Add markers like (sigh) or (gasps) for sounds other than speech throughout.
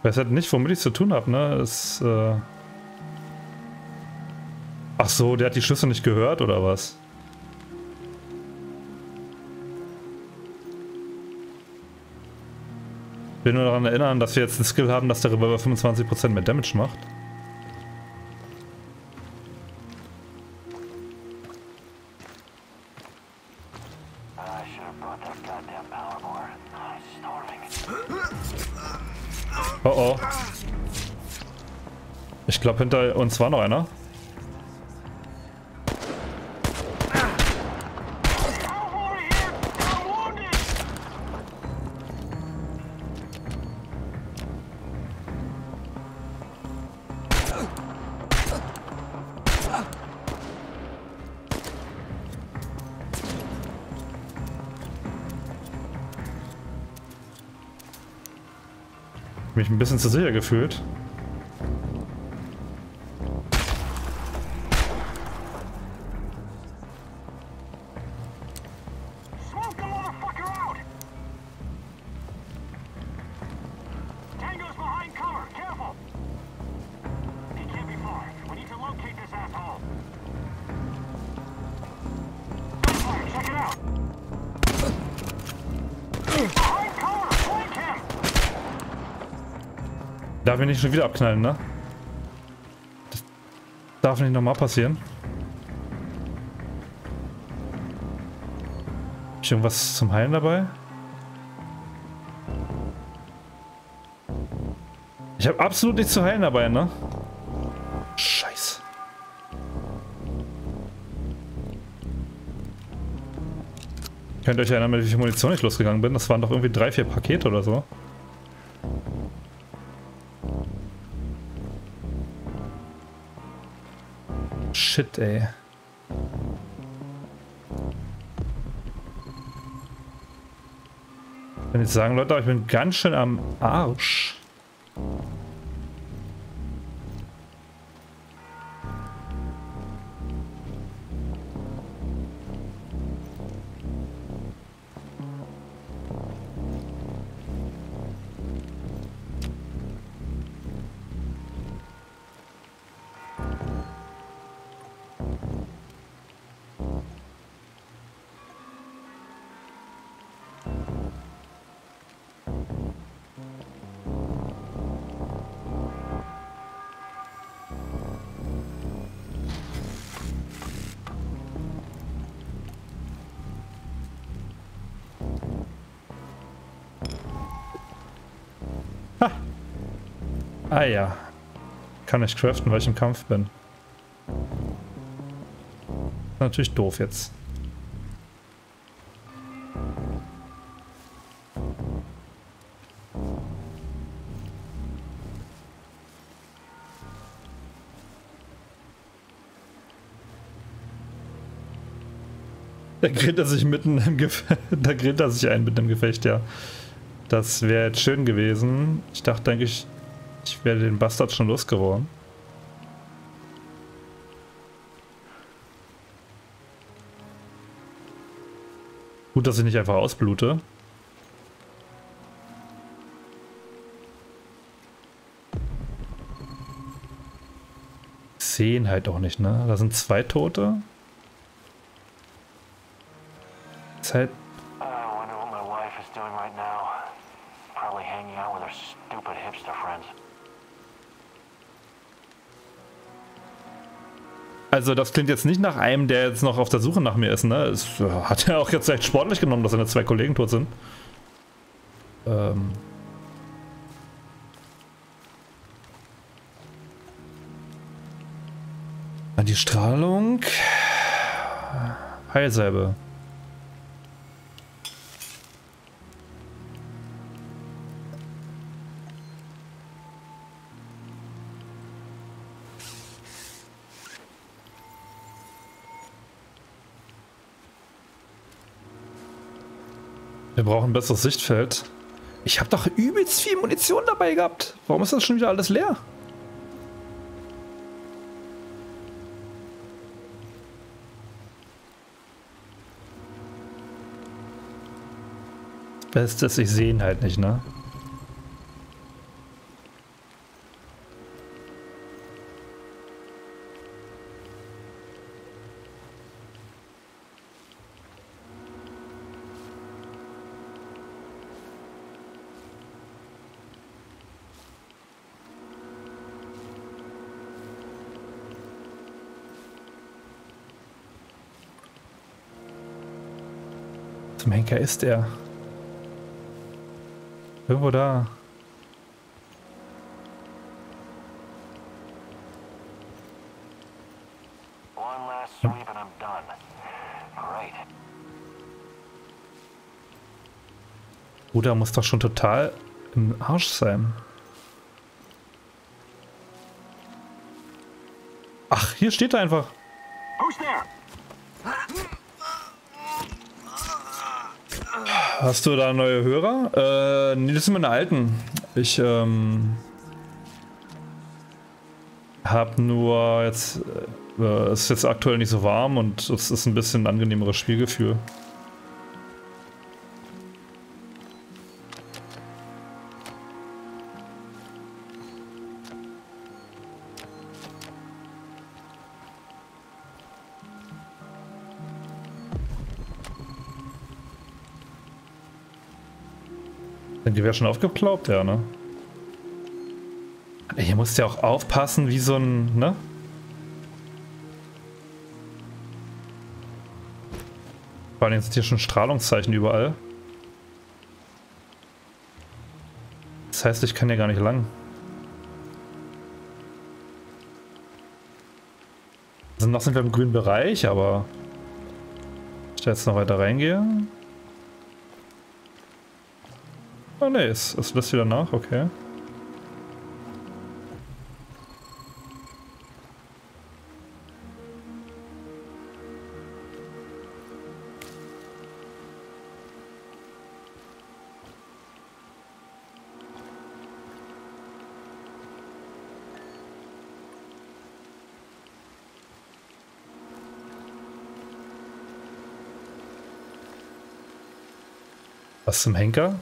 Ich weiß halt nicht, womit ich zu tun habe, ne? Es, äh Ach so, der hat die Schlüsse nicht gehört, oder was? Ich will nur daran erinnern, dass wir jetzt einen Skill haben, dass der Revolver 25% mehr Damage macht. (gasps) Oh oh. Ich glaube, hinter uns war noch einer. Mich ein bisschen zu sicher gefühlt. Darf ich nicht schon wieder abknallen, ne? Das darf nicht nochmal passieren. Hab ich irgendwas zum Heilen dabei? Ich habe absolut nichts zu heilen dabei, ne? Scheiße. Könnt ihr euch erinnern, mit wie viel Munition ich losgegangen bin? Das waren doch irgendwie drei, vier Pakete oder so. Shit, ey. Ich kann jetzt sagen, Leute, ich bin ganz schön am Arsch. Ah ja. Kann ich craften, weil ich im Kampf bin. Natürlich doof jetzt. Da grillt er sich mitten im Gefecht. (laughs) Da grillt er sich ein mit dem Gefecht, ja. Das wäre jetzt schön gewesen. Ich dachte eigentlich, ich werde den Bastard schon losgeworden. Gut, dass ich nicht einfach ausblute. Sehen halt auch nicht, ne? Da sind zwei Tote. Ist halt Also das klingt jetzt nicht nach einem, der jetzt noch auf der Suche nach mir ist, ne? Es äh, hat ja auch jetzt echt sportlich genommen, dass seine zwei Kollegen tot sind. Ähm. Die Strahlung. Heilsalbe. Wir brauchen ein besseres Sichtfeld. Ich habe doch übelst viel Munition dabei gehabt. Warum ist das schon wieder alles leer? Bestes, ich sehe ihn halt nicht, ne? Zum Henker ist er. Irgendwo da. Done. Great. Bruder muss doch schon total im Arsch sein. Ach, hier steht er einfach. Who's there? Hast du da neue Hörer? Äh, nee, das sind meine alten. Ich, ähm... Hab nur jetzt... Äh, es ist jetzt aktuell nicht so warm und es ist ein bisschen ein angenehmeres Spielgefühl. Dein Gewehr schon aufgeklaubt? Ja, ne? Ey, Hier musst du ja auch aufpassen, wie so ein, ne? Vor allem sind hier schon Strahlungszeichen überall. Das heißt, ich kann ja gar nicht lang. Also noch sind wir im grünen Bereich, aber... Ich da jetzt noch weiter reingehe. Oh ne, es, es lässt wieder nach, okay. Was zum Henker?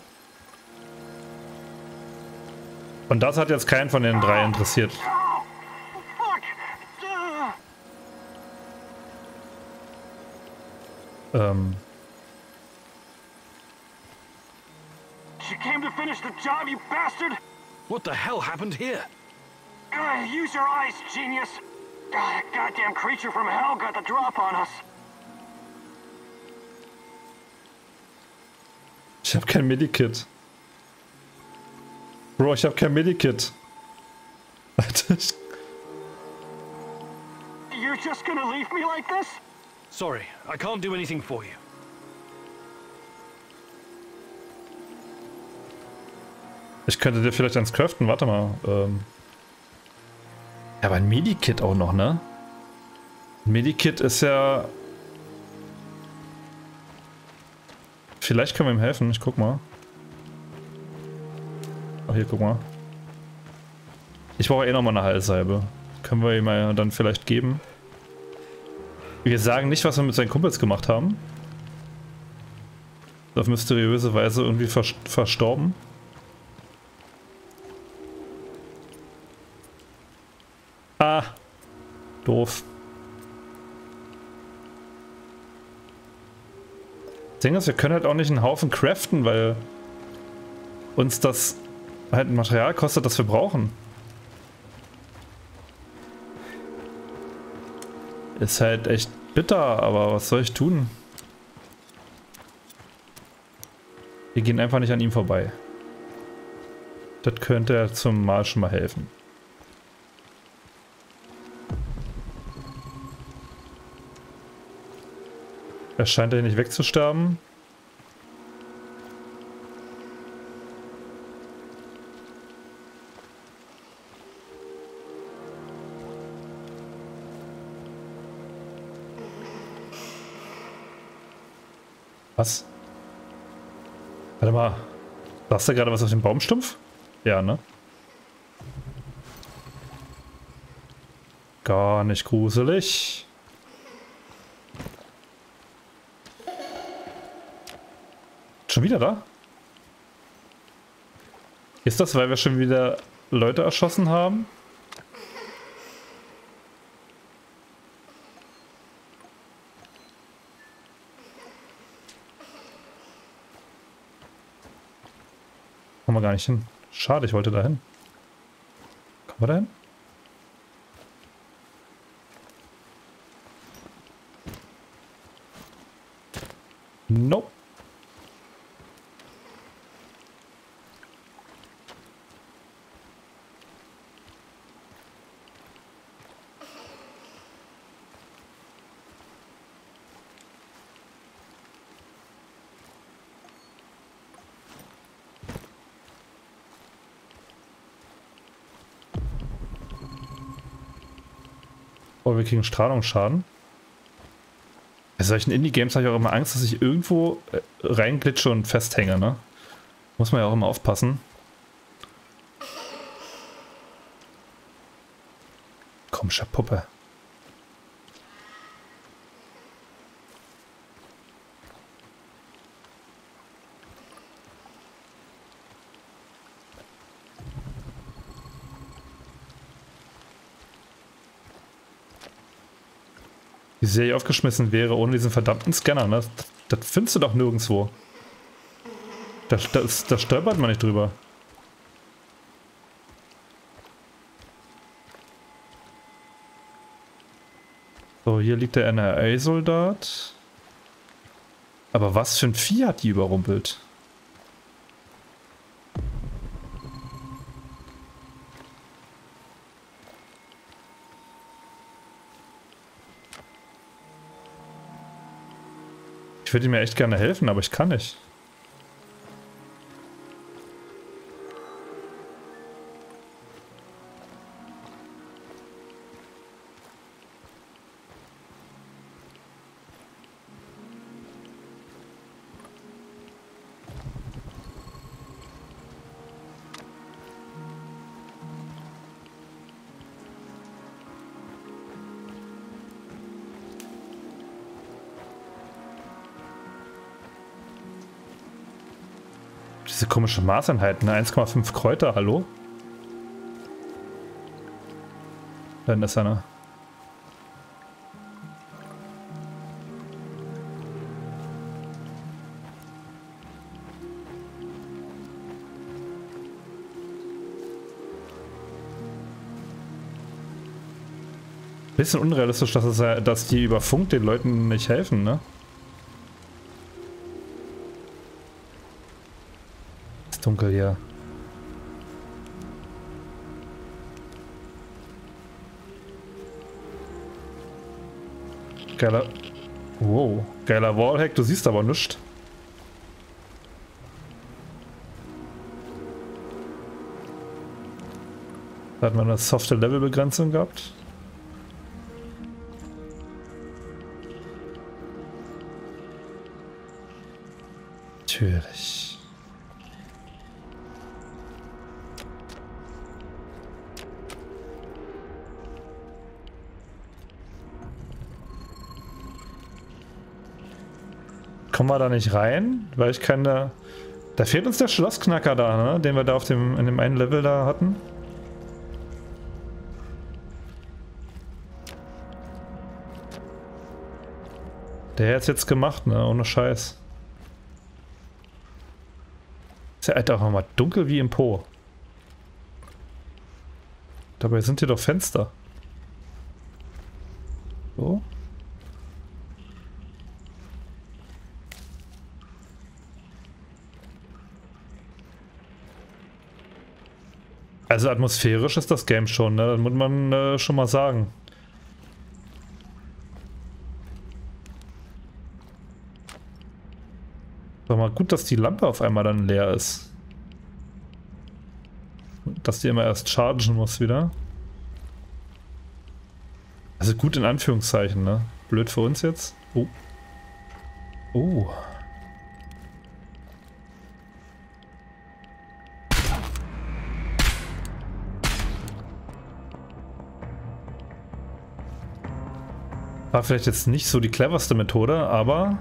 Und das hat jetzt keinen von den drei interessiert. Uh, Ähm, you came to finish the job, you bastard! What the hell happened here? Uh, use your eyes, genius! God, that goddamn creature from hell got the drop on us. ich habe kein Medikit. Bro, ich habe kein Medikit. Alter, ich- You're just gonna leave me like this? Sorry, I can't do anything for you. Ich könnte dir vielleicht eins craften, warte mal. Ähm. Ja, aber ein Medikit auch noch, ne? Ein Medikit ist ja... Vielleicht können wir ihm helfen, ich guck mal. Ach, hier, guck mal. Ich brauche eh nochmal eine Heilsalbe. Können wir ihm dann vielleicht geben. Wir sagen nicht, was wir mit seinen Kumpels gemacht haben. Auf mysteriöse Weise irgendwie vers verstorben. Ah. Doof. Das Ding ist, wir können halt auch nicht einen Haufen craften, weil uns das halt ein Material kostet, das wir brauchen. Ist halt echt bitter, aber was soll ich tun? Wir gehen einfach nicht an ihm vorbei. Das könnte zum Mal schon mal helfen. Er scheint ja nicht wegzusterben. Was? Warte mal. Sagst du gerade was auf dem Baumstumpf? Ja, ne? Gar nicht gruselig. Schon wieder da? Ist das, weil wir schon wieder Leute erschossen haben? Wir gar nicht hin. Schade, ich wollte da hin. Kommen wir da hin? Nope. Oh, wir kriegen Strahlungsschaden. Bei solchen Indie-Games habe ich auch immer Angst, dass ich irgendwo äh, reinglitsche und festhänge, ne? Muss man ja auch immer aufpassen. Komm, Puppe. Ich aufgeschmissen wäre ohne diesen verdammten Scanner, ne? Das, das findest du doch nirgendwo. Da, das, da stolpert man nicht drüber. So, hier liegt der NRA-Soldat. Aber was für ein Vieh hat die überrumpelt? Ich würde mir echt gerne helfen, aber ich kann nicht. Diese komische Maßeinheit, ne? 1,5 Kräuter, hallo? Dann ist einer. Bisschen unrealistisch, dass, es, dass die über Funk den Leuten nicht helfen, ne? Dunkel hier. Geiler... Wow, geiler Wallhack, du siehst aber nichts. Da hat man eine softe Levelbegrenzung gehabt. Natürlich. Kommen wir da nicht rein? Weil ich keine... Da fehlt uns der Schlossknacker da, ne? Den wir da auf dem, in dem einen Level da hatten. Der hat's jetzt gemacht, ne? Ohne Scheiß. Ist ja halt auch mal dunkel wie im Po. Dabei sind hier doch Fenster. Also atmosphärisch ist das Game schon, ne? Das muss man äh, schon mal sagen. Sag mal gut, dass die Lampe auf einmal dann leer ist. Dass die immer erst chargen muss wieder. Also gut in Anführungszeichen, ne? Blöd für uns jetzt. Oh. Oh. War vielleicht jetzt nicht so die cleverste Methode, aber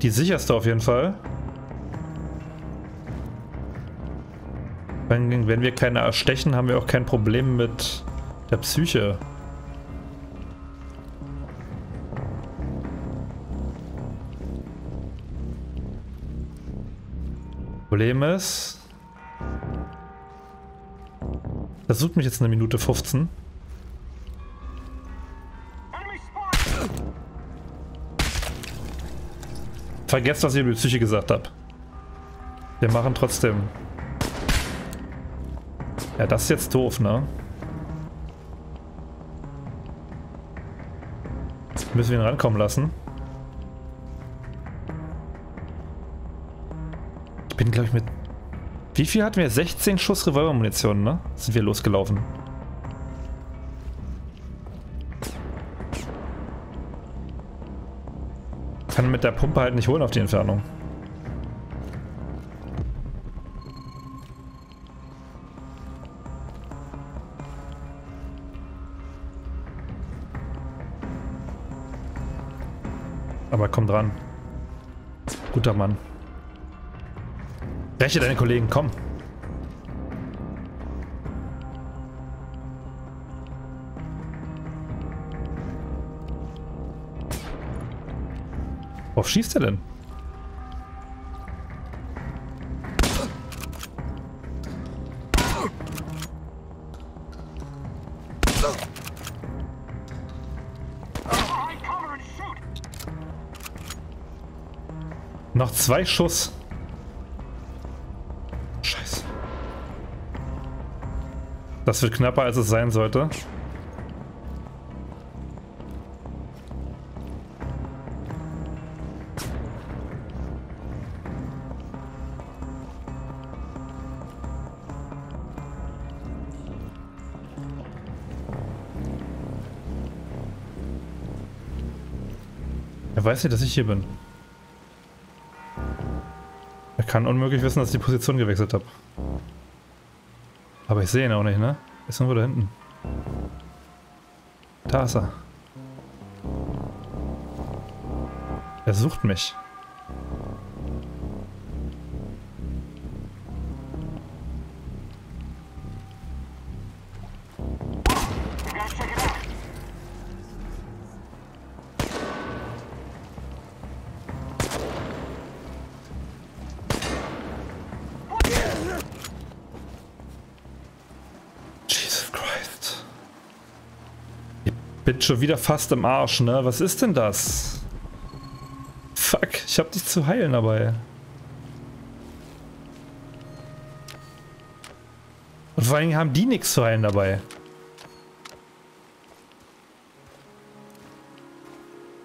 die sicherste auf jeden Fall. Wenn, wenn wir keine erstechen, haben wir auch kein Problem mit der Psyche. Problem ist... Das sucht mich jetzt eine Minute 15. Vergesst, was ich über die Psyche gesagt habe. Wir machen trotzdem. Ja, das ist jetzt doof, ne? Müssen wir ihn rankommen lassen. Ich bin, glaube ich, mit... Wie viel hatten wir? 16 Schuss Revolvermunition, ne? Sind wir losgelaufen. Kann mit der Pumpe halt nicht holen auf die Entfernung. Aber komm dran. Guter Mann. Räche deine Kollegen, komm. Worauf schießt er denn? Noch zwei Schuss. Scheiße. Das wird knapper, als es sein sollte. Er weiß nicht, dass ich hier bin. Er kann unmöglich wissen, dass ich die Position gewechselt habe. Aber ich sehe ihn auch nicht, ne? Ist irgendwo da hinten. Da ist er. Er sucht mich. Bin schon wieder fast im Arsch, ne? Was ist denn das? Fuck, ich hab dich zu heilen dabei. Und vor allem haben die nichts zu heilen dabei.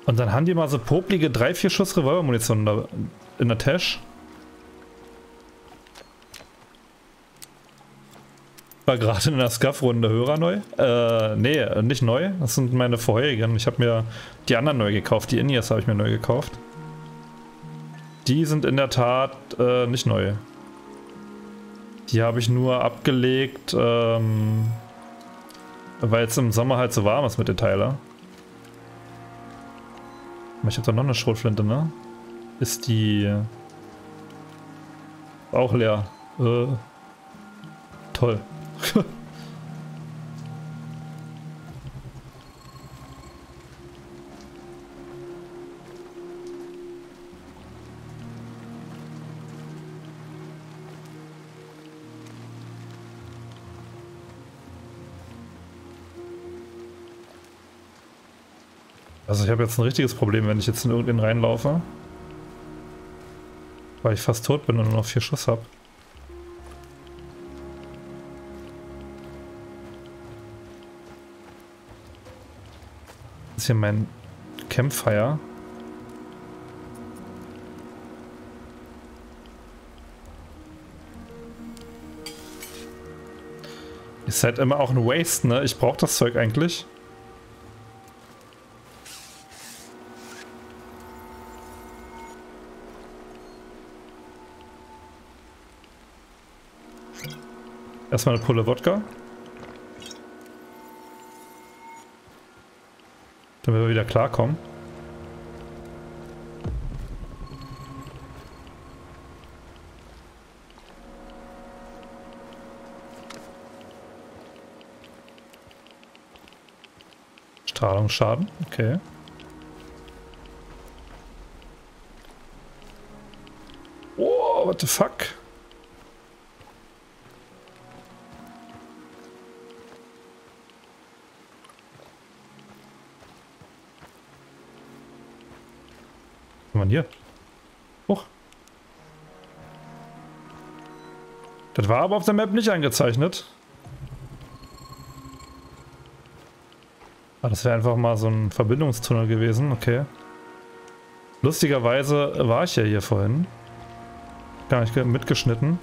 Und dann haben die mal so poplige 3-4 Schuss Revolvermunition in der Tasche. War gerade in der Scuff-Runde Hörer neu. Äh, nee, nicht neu. Das sind meine vorherigen. Ich habe mir die anderen neu gekauft. Die Indias habe ich mir neu gekauft. Die sind in der Tat äh, nicht neu. Die habe ich nur abgelegt, ähm, weil es im Sommer halt so warm ist mit den Teilen. Aber Ich habe da noch eine Schrotflinte, ne? Ist die auch leer. Äh, toll. Also ich habe jetzt ein richtiges Problem, wenn ich jetzt in irgendwen reinlaufe. Weil ich fast tot bin und nur noch vier Schuss habe. Hier mein Campfire. Ist halt immer auch ein Waste, ne? Ich brauche das Zeug eigentlich. Erstmal eine Pulle Wodka. Damit wir wieder klarkommen. Strahlungsschaden, okay. Oh, what the fuck? Denn hier? Hoch. Das war aber auf der Map nicht angezeichnet. Ah, das wäre einfach mal so ein Verbindungstunnel gewesen, okay. Lustigerweise war ich ja hier vorhin. Gar nicht mitgeschnitten.